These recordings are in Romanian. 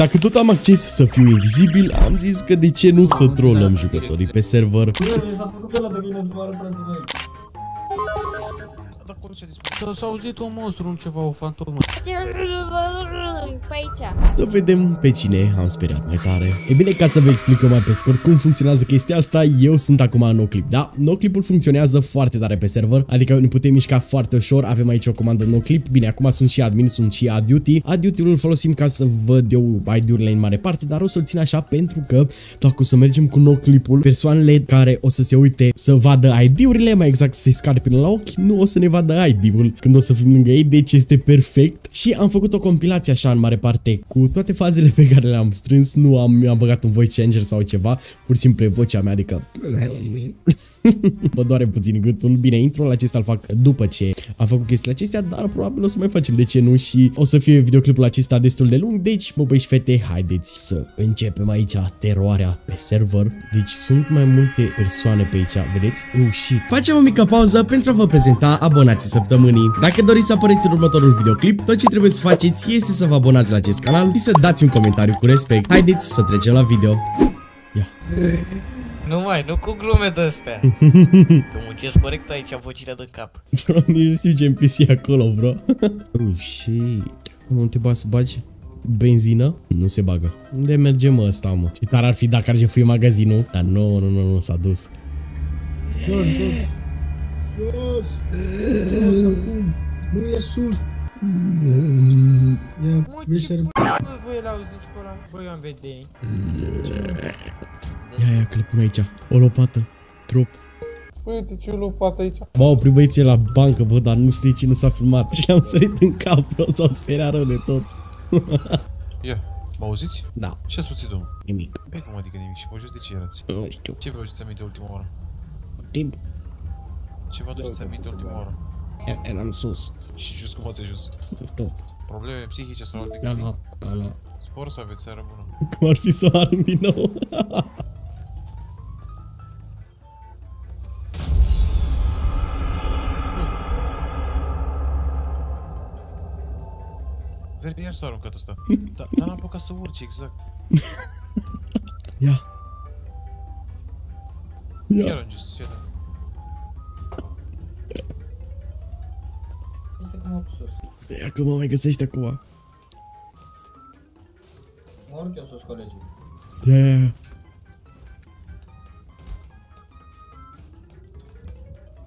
Dacă tot am acces să fiu invizibil, am zis că de ce nu să trollăm jucătorii pe server. Bă, mi s-a făcut pe ăla de gâine să moară frații mei. Dar cum ce dispune? S-a s-a auzit un monstru, un ceva, o fantomă. Pe aici. Să vedem pe cine am speriat mai tare. E bine, ca să vă explic eu mai pe scurt cum funcționează chestia asta, eu sunt acum în NoClip, da? NoClipul funcționează foarte tare pe server, adică ne putem mișca foarte ușor, avem aici o comandă NoClip, bine, acum sunt și admin, sunt și AdDuty. AdDuty-ul îl folosim ca să văd eu ID-urile în mare parte, dar o să-l țin așa pentru că dacă o să mergem cu NoClipul, persoanele care o să se uite să vadă ID-urile, mai exact să-i scarpe până la ochi, nu o să ne vadă ID-ul când o să fim lângă ei, deci este perfect. Și am făcut o compilație așa în mare parte cu toate fazele pe care le-am strâns, nu am, mi-am băgat un voice changer sau ceva, pur și simplu e vocea mea, adică mă doare puțin gâtul. Bine, intro-ul acesta îl fac după ce am făcut chestiile acestea, dar probabil o să mai facem, de ce nu, și o să fie videoclipul acesta destul de lung, deci, mă băi și fete, haideți să începem aici teroarea pe server. Deci sunt mai multe persoane pe aici, vedeți? Oh, shit. Facem o mică pauză pentru a vă prezenta abonații săptămânii. Dacă doriți să apăreți în următorul videoclip, tot ce trebuie să faceți este să vă abonați la acest canal și să dați un comentariu cu respect. Haideți să trecem la video. Ia. Nu mai, nu cu glume de astea. Că muncesc corect aici vocile de cap. Bro, nici nu știu ce NPC e acolo, bro. oh, shit. Nu te bagi să bagi benzină? Nu se bagă. Unde merge mă ăsta, mă? Ce tare ar fi dacă ar jefuie magazinul. Dar nu, nu, nu, nu, s-a dus. Jos, jos. Jos. Jos acum. Nu e sus. Ia, Mă, Mișer. ce bă, voi l-auziți pe ăla? Băi, eu am vedei. Ia, ia, că le pun aici. O lopată. Trup. Uite ce lopată aici. Bă, au oprit băieții la bancă, bă, dar nu știi cine s-a filmat. Și le-am sărit în cap, bro, s-au speriat rău de tot. Ia, mă auziți? Da, Ce ați pățit, domnul? nimic. Pe cum adică nimic? Și vă jos de ce erați? Nu știu. Ce vă aduceți aminte ultima oară? Timp, Ce vă aduceți aminte ultima oară? eram sus. Și jos cum ați ajuns? Nu știu. Probleme psihice sau alte Da, chestii? da, da, da. Spor să aveți seară bună. Cum ar fi să o arunc din nou? Verde, iar s-a aruncat ăsta. Da, dar n-am apucat să urci, exact. Ia. Iar Ia. ajunge să ia. Ia că mă mai găsește acum. Mă urc eu sus, colegii. Ia, ia, ia.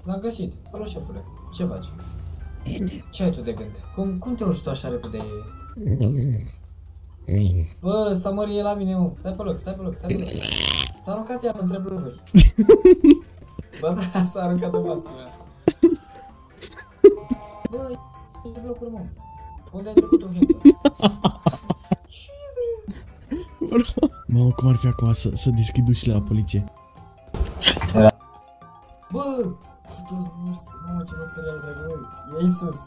L-am găsit. Salut, șefule. Ce faci? Ce ai tu de gând? Cum, cum te urci tu așa repede? Bă, ăsta mărie la mine, mă. Stai pe loc, stai pe loc, stai pe loc. S-a aruncat ea, mă întreb lucruri. Bă, da, s-a aruncat în fața mea. Bă, e blocul, mă. Unde ai trecut un hit? Mamă, cum ar fi acum să, să deschid ușile la poliție? Bă! Toți morți. Mamă, ce mă speria dragul, băi. E Iisus.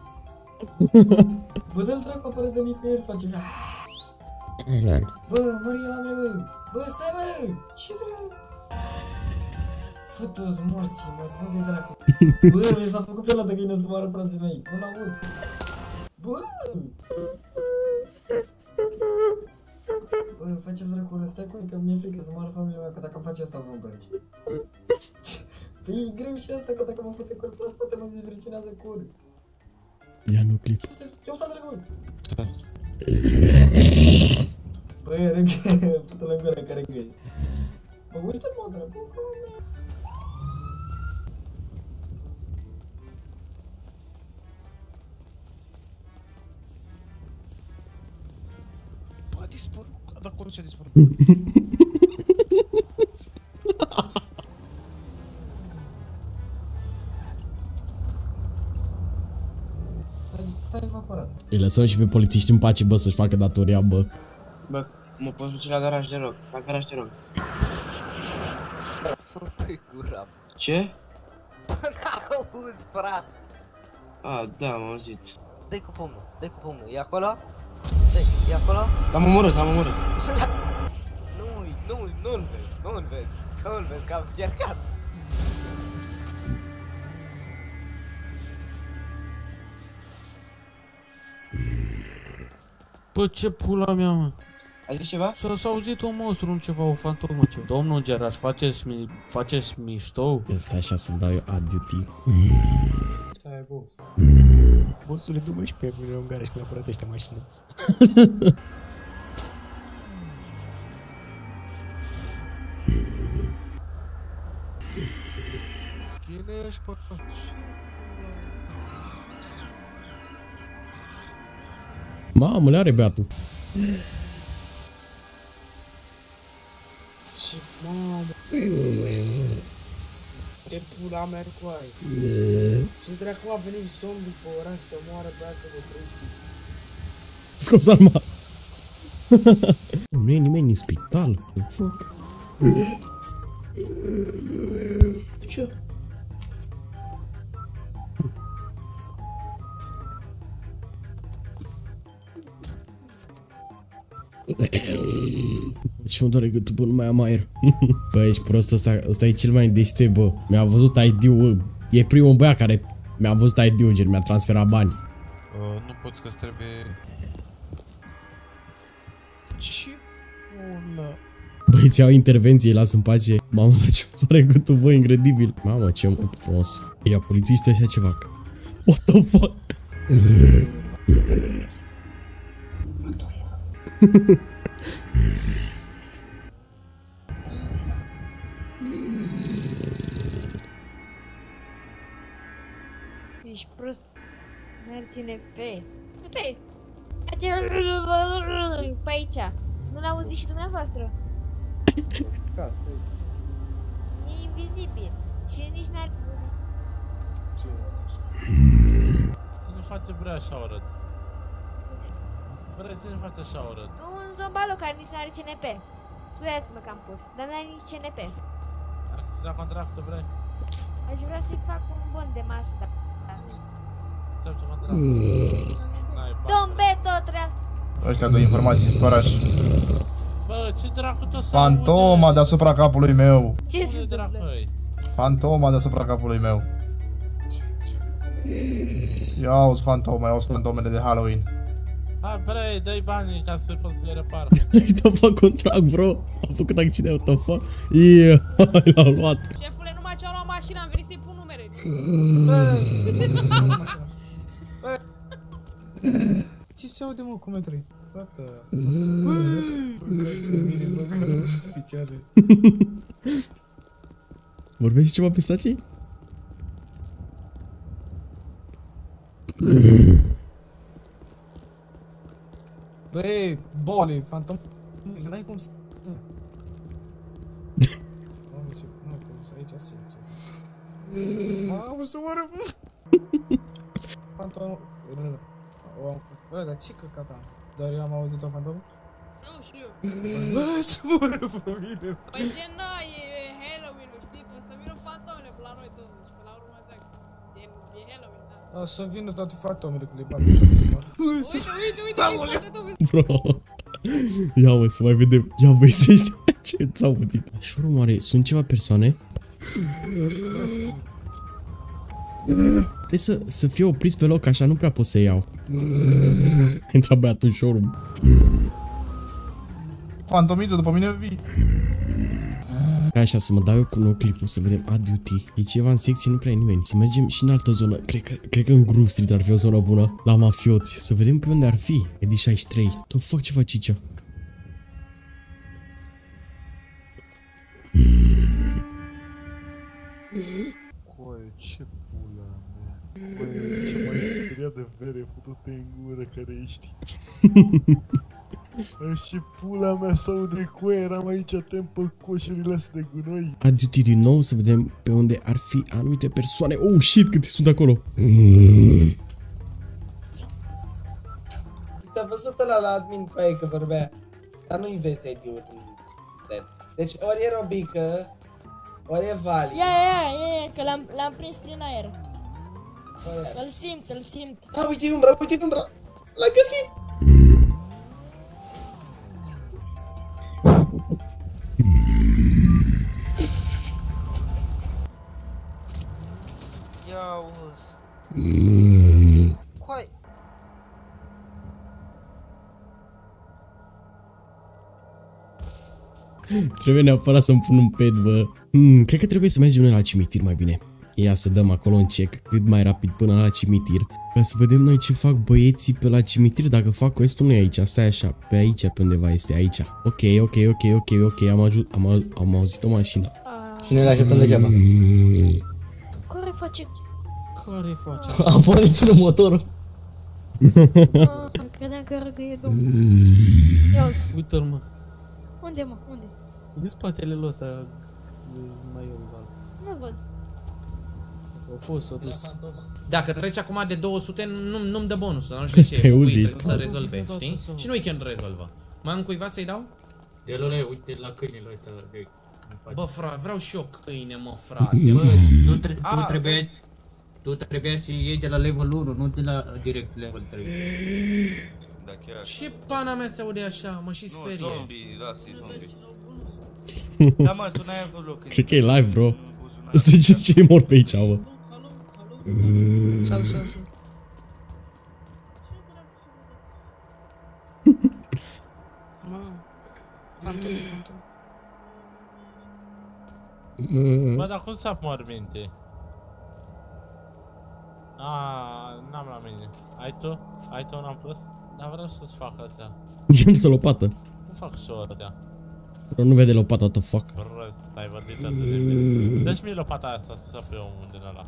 Bă, dă-l dracu, apare de nicăieri, face ca... Bă, mărie la mine, bă! Bă, stai, bă! Ce dracu? Fă toți morții, mă, bă, de dracu. Bă, mi s-a făcut pe ăla de gâine să moară frații mei. Nu l-aud. Bă! Bă, face dracu, stai cu că mi-e frică să moară familia mea, că dacă îmi face asta, vă îmbrăci. Păi e greu și asta, că dacă mă fute corpul la spate, mă dezvricinează cur. Ia nu clip. Ia uita, dragul! Da. Băi, râgă, pută-l în gură, că râgă. Bă, uite-l, mă, dracu, că... Bă, dispărut. Dar cum ce a dispărut? Stai, stai evaporat. Îi lăsăm și pe polițiști în pace, bă, să-și facă datoria, bă. Bă, mă poți duce la garaj, te rog. La garaj, te rog. Furtui gura. Ce? N-auzi, frate. A, da, am auzit. Dă-i cu pumnul, dă-i cu pumnul. E acolo? Dă-i, e acolo? L-am omorât, l-am omorât. Nu-i, nu-i, nu-l vezi, nu-l vezi. Nu-l vezi, că am încercat. Bă, ce pula mea, mă? Ai zis ceva? S-a, s-a auzit un monstru, un ceva, o fantomă, ceva. Domnul Geraș, faceți, mi, faceți mișto? Stai așa să-mi dau eu ad-duty. Stai, boss. Bossule, du-mă și pe mine în garaj când a furat ăștia mașină. Cine ești, bă? Mamă, le are beatul. Ce mamă. Ce pula mea cu ai. Ce dracu a venit somn după oraș să moară băiatul de Cristi. Scos arma. nu e nimeni în spital. The fuck? Ce? Și mă doare gâtul, bă, nu mai am aer. bă, ești prost, ăsta, ăsta e cel mai deștept, bă. Mi-a văzut ID-ul, e primul băiat care mi-a văzut ID-ul, gen, mi-a transferat bani. Uh, nu poți că trebuie... Ce pula? Băieții au intervenție, las în pace. Mamă, dar ce mă doare gâtul, bă, incredibil. Mamă, ce mă frumos. Ia polițiști ăștia ce fac? What the fuck? Ești prost. Mergi-ne pe... Pe... Pe aici. Nu l-auziți și dumneavoastră. E invizibil. Și nici n-ar... Cine face vrea așa urât? Vrei cine face așa urât? Un zombalo care nici n-are CNP. Scuzați-mă că am pus, dar n-are nici CNP. Acțiunea contractul vrei? Aș vrea să-i fac un bon de masă, dar... Ce ce contract? N-ai bani. Domn Beto, trească! Ăștia de informații în oraș. Bă, ce dracu tot să Fantoma deasupra capului meu. Ce se Unde dracu întâmplă? e? Fantoma deasupra capului meu. Ia auzi fantoma, ia auzi fantomele de Halloween. Hai bre, dă-i banii ca să poți să-i repară. Ăștia fac contract, bro. Am făcut accident, what the fuck? Yeah, l-au luat. Șefule, numai ce-au luat mașina, am venit să-i pun numere. Ce se aude, mă, cum e trei? Fata. Picioare. Vorbești ceva pe stație? Băi, boli, fantom... N-ai cum să... Mamă, ce... Mamă, că aici simți. Mamă, să oară... Fantom... Bă, dar ce căcat am? Doar eu am auzit o fantomă? Nu știu. Bă, să moară pe mine! Păi ce nu, Halloween, da. Da, să vină toate fantomele că le bag. Uite, uite, uite, uite, uite, uite. Bro. Ia mă, să mai vedem. Ia băieți ăștia. Ce ți-au putit? Șurul mare, sunt ceva persoane? Trebuie să, să fie opriți pe loc, așa nu prea pot să iau. Intra băiatul în showroom. Fantomiță, după mine vii. Hai Așa, să mă dau eu cu nou clipul, să vedem a duty. E ceva în secție, nu prea e nimeni. Să mergem și în altă zonă. Cred că, cred că în Groove Street ar fi o zonă bună. La mafioți. Să vedem pe unde ar fi. Edi 63. Tu fac ce faci aici? Coaie, ce pula mea. Coaie, ce mai speriat de vere fătute în gură care ești. Bă, ce pula mea sau de coaie, eram aici atent pe coșurile astea de gunoi. A duty din nou, să vedem pe unde ar fi anumite persoane. Oh, shit, câte sunt acolo. S-a văzut ăla la admin cu aia că vorbea, dar nu-i vezi ID-ul dead. Deci ori e Robică, ori e Vali. Ia, ia, ia, ia, că l-am, l-am prins prin aer. ori e- Îl simt, îl simt. Ah, uite umbra, uite umbra! L-a găsit! Ia uzi. Coai. Trebuie neapărat să-mi pun un pet, bă. Hmm, cred că trebuie să mergem noi la cimitir mai bine. Ia să dăm acolo un check cât mai rapid până la cimitir. Ca să vedem noi ce fac băieții pe la cimitir. Dacă fac questul nu e aici, stai așa. Pe aici, pe undeva este, aici. Ok, ok, ok, ok, ok, am, ajut, am, au- am auzit o mașină. Și noi le așteptăm degeaba. Care face? Care face? A pornit în motorul. Ah, Să credeam că răgăie domnul. Ia uzi. Uite-l, mă. Unde, mă? Unde? Din spatele lui ăsta mai e un val. Nu văd. A fost, s-a dus. Dacă treci acum de 200, nu, nu-mi dă bonusul, nu știu de ce. Stai Pui, auzit. trebuie să rezolve, știi? Și nu weekend rezolvă. Mai am cuiva să-i dau? Elore, uite la câinele ăsta de Bă, frate, vreau și eu câine, mă, frate. Bă, Bă, tu, tre- tu trebuie tu trebuia să iei de la level 1, nu de la direct level 3. Da, chiar. Ce pana mea se aude așa? Mă și Nu, sperie. zombie, lasă-i zombie. Da, mă, tu n-ai avut loc în... Cred că e live, bro. Ăsta ce ce e mort pe aici, bă. Salut, salut, salut. Mă, fantom, fantom. Bă, dar cum să mor minte? Ah, n-am la mine. Ai tu? Ai tu un plus? Dar vreau să-ți fac astea. E să lopată. Nu fac și eu astea. Bro, nu vede lopata, what the fuck. Prost, ai văzut atât de bine. Dă-și mie lopata asta să să pe omul din ăla.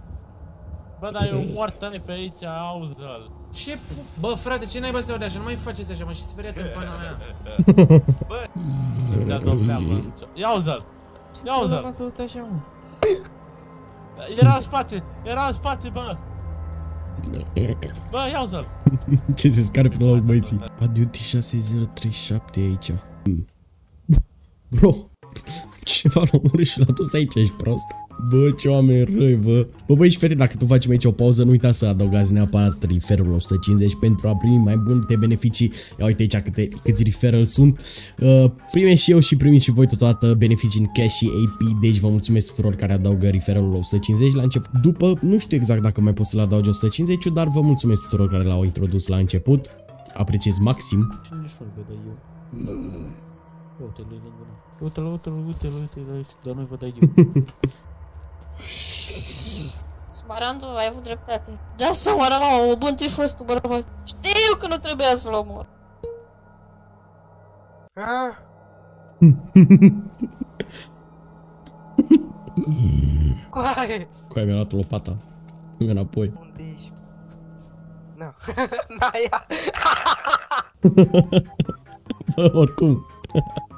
Bă, dar e un moartă pe aici, auzi-l. Ce pu- Bă, frate, ce naiba se aude așa? Nu mai faceți așa, mă și speriați în pana mea. Ți-a dat treabă. Ia uzi-l! Ia uzi-l! Lasă ăsta așa, mă. Era în spate! Era în spate, bă! Bă, ia uzi-l! Ce se scară până la urmă, băieții. Aduty 6037 e aici. Hmm. Bro, ceva l-a omorât și l-a dus aici, ești prost. Bă, ce oameni răi, bă. Bă, băi și fete, dacă tu facem aici o pauză, nu uitați să adăugați neapărat referul 150 pentru a primi mai multe beneficii. Ia uite aici câte, câți referral sunt. Uh, primim și eu și primim și voi totodată beneficii în cash și AP, deci vă mulțumesc tuturor care adaugă referul 150 la început. După, nu știu exact dacă mai pot să-l adaugi 150, dar vă mulțumesc tuturor care l-au introdus la început. Apreciez maxim. Cine nici nu-l vede eu? Uite-l, e lângă noi. Uite-l, uite-l, uite-l, uite-l aici, dar nu-i văd aici. Smarandu, ai avut dreptate. Da seama la o bântui fostul bărbat. Știu că nu trebuia să-l omor. Coaie! Cu aia mi-a luat lopata. Nu înapoi. Unde ești? Na, na, ia! Bă, oricum.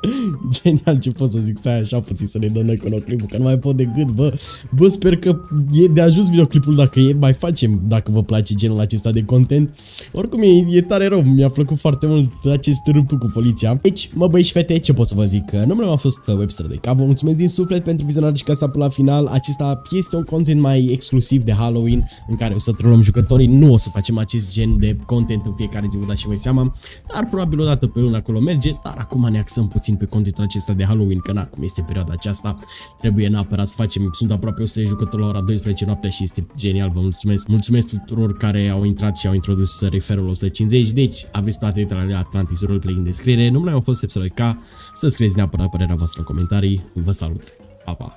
Genial ce pot să zic, stai așa puțin să ne dăm noi cu videoclipul, că nu mai pot de gât, bă. Bă, sper că e de ajuns videoclipul, dacă e, mai facem, dacă vă place genul acesta de content. Oricum, e, e tare rău, mi-a plăcut foarte mult acest râpul cu poliția. Deci, mă băi și fete, ce pot să vă zic? Numele meu a fost Webster de Cap, vă mulțumesc din suflet pentru vizionare și că asta până la final. Acesta este un content mai exclusiv de Halloween, în care o să trolăm jucătorii, nu o să facem acest gen de content în fiecare zi, vă dați și voi seama, dar probabil o dată pe lună acolo merge, dar acum ne axăm puțin pe contentul acesta de Halloween, că na, cum este perioada aceasta, trebuie neapărat să facem, sunt aproape 100 de jucători la ora 12 noaptea și este genial, vă mulțumesc. Mulțumesc tuturor care au intrat și au introdus referul 150, deci aveți toate detalele Atlantis Roleplay în descriere, numele meu a fost Epsilon K, să scrieți neapărat părerea voastră în comentarii, vă salut, pa, pa!